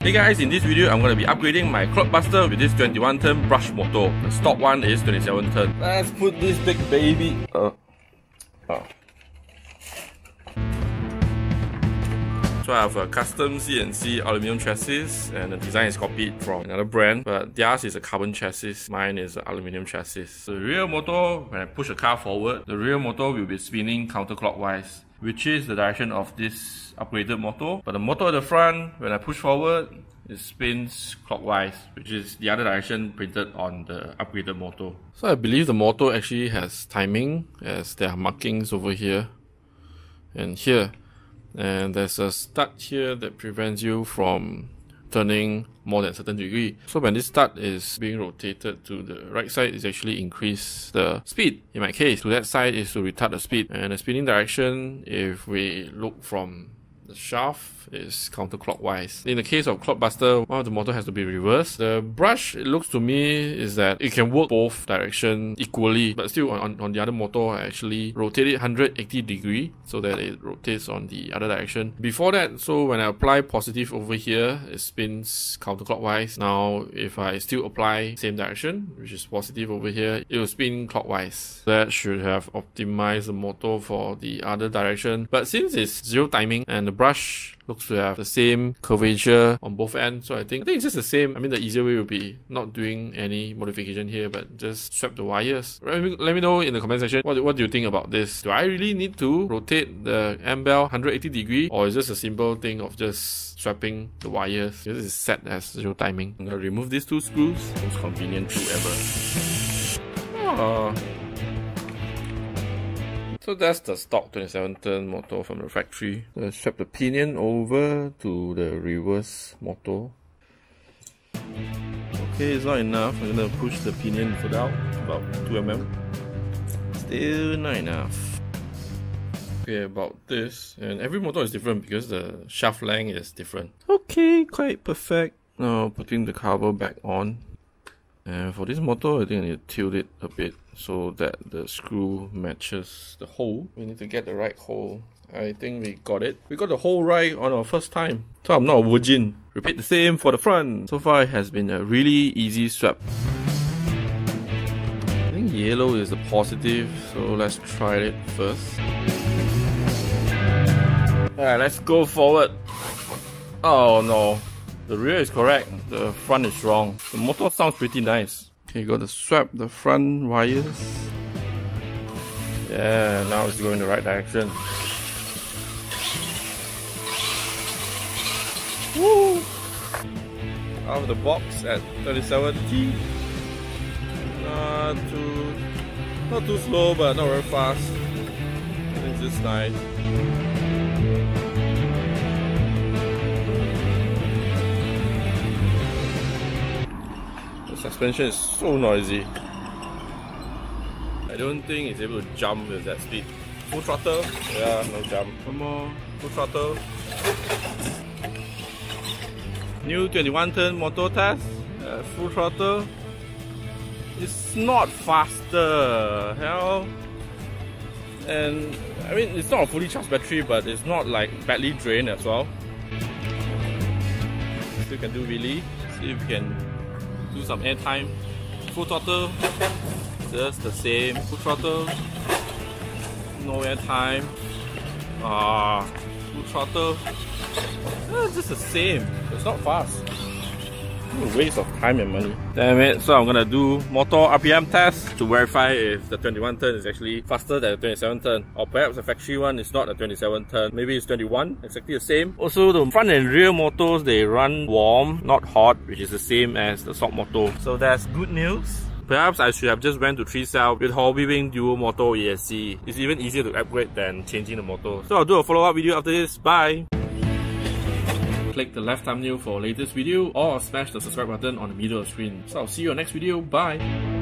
Hey guys, in this video I'm going to be upgrading my ClodBuster with this 21 turn brush motor. The stock one is 27 turn. Let's put this big baby... Uh, oh. So I have a custom CNC aluminum chassis and the design is copied from another brand but theirs is a carbon chassis, mine is an aluminum chassis. The rear motor, when I push the car forward, the rear motor will be spinning counterclockwise which is the direction of this upgraded motor. But the motor at the front, when I push forward, it spins clockwise, which is the other direction printed on the upgraded motor. So I believe the motor actually has timing as there are markings over here and here. And there's a stud here that prevents you from turning more than a certain degree. So when this stud is being rotated to the right side, it actually increase the speed. In my case, to that side is to retard the speed. And the spinning direction, if we look from the shaft is counterclockwise. In the case of ClodBuster, one of the motor has to be reversed. The brush, it looks to me, is that it can work both direction equally, but still on, on the other motor, I actually rotate it 180 degree so that it rotates on the other direction. Before that, so when I apply positive over here, it spins counterclockwise. Now, if I still apply same direction, which is positive over here, it will spin clockwise. That should have optimized the motor for the other direction. But since it's zero timing and the brush looks to have the same curvature on both ends. So I think I think it's just the same. I mean, the easier way would be not doing any modification here, but just swap the wires. Let me, let me know in the comment section what, what do you think about this. Do I really need to rotate the end bell 180 degree, or is this a simple thing of just swapping the wires? This is set as zero timing. I'm gonna remove these two screws. Most convenient tool ever. Oh. So that's the stock 27 turn motor from the factory. Let's swap the pinion over to the reverse motor. Okay, it's not enough. I'm gonna push the pinion foot out about 2 mm. Still not enough. Okay, about this. And every motor is different because the shaft length is different. Okay, quite perfect. Now putting the cover back on. And for this motor, I think I need to tilt it a bit so that the screw matches the hole. We need to get the right hole. I think we got it. We got the hole right on our first time. So I'm not a virgin. Repeat the same for the front. So far it has been a really easy swap. I think yellow is the positive, so let's try it first. Alright, let's go forward. Oh no, the rear is correct, the front is wrong. The motor sounds pretty nice. Okay, got to swap the front wires. Yeah, now it's going the right direction. Woo! Out of the box at 37T. Not too, not too slow, but not very fast. It's just nice. Suspension is so noisy. I don't think it's able to jump with that speed. Full throttle, yeah, no jump. One more, full throttle. New 21 turn motor test, uh, full throttle. It's not faster, hell. And I mean, it's not a fully charged battery, but it's not like badly drained as well. Still can do really. See if we can do some air time. Full throttle, just the same. Full throttle, no air time. Ah, full throttle, eh, just the same. It's not fast. A waste of time and money. Damn it, so I'm gonna do motor RPM test to verify if the 21 turn is actually faster than the 27 turn. Or perhaps the factory one is not a 27 turn, maybe it's 21, exactly the same. Also the front and rear motors, they run warm, not hot, which is the same as the stock motor. So that's good news. Perhaps I should have just went to 3 cell with Hobbywing Dual Motor ESC. It's even easier to upgrade than changing the motor. So I'll do a follow-up video after this. Bye! Click the left thumbnail for latest video or smash the subscribe button on the middle of the screen. So I'll see you on next video. Bye!